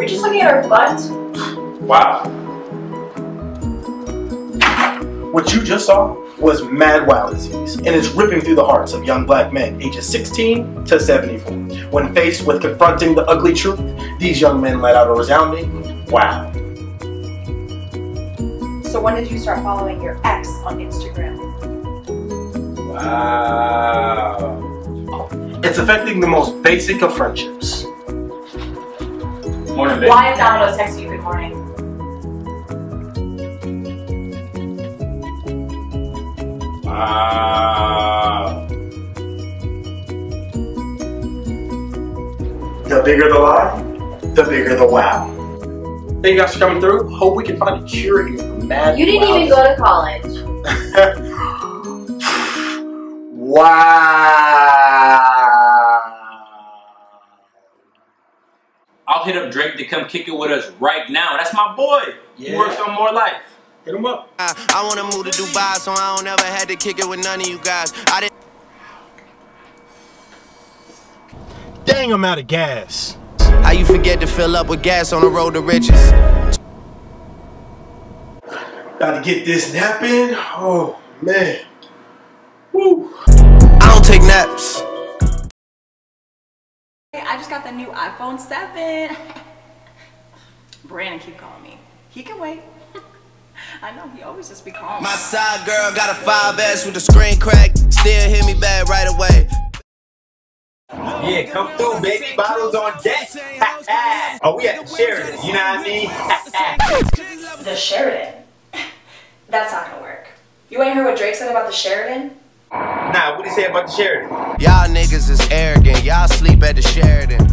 Were just looking at our butt? Wow. What you just saw was mad wow disease, and it's ripping through the hearts of young black men ages 16 to 74. When faced with confronting the ugly truth, these young men let out a resounding wow. So when did you start following your ex on Instagram? Wow. It's affecting the most basic of friendships. Morning, baby. Why is Domino's texting you good morning? Wow. The bigger the lie, the bigger the wow. Thank you guys for coming through. Hope we can find a cure here for mad You didn't wow even go to college. wow. I'll hit up Drake to come kick it with us right now. That's my boy. He Yeah. works on more life. Hit him up. I, I wanna move to Dubai, so I don't ever had to kick it with none of you guys. I didn't. Dang, I'm out of gas. How you forget to fill up with gas on the road to riches? About to get this nap in. Oh man. Woo. I don't take naps. Hey, I just got the new iPhone 7. Brandon keep calling me. He can wait. I know, he always just be calling. My side girl got a 5S with the screen crack. Still hit me back right away. Yeah, come through, baby. Bottles on deck. oh, we at the Sheraton. You know what I mean? The Sheraton? That's not gonna work. You ain't heard what Drake said about the Sheraton? nah, what do you say about the Sheraton? Y'all niggas is arrogant. At the Sheraton.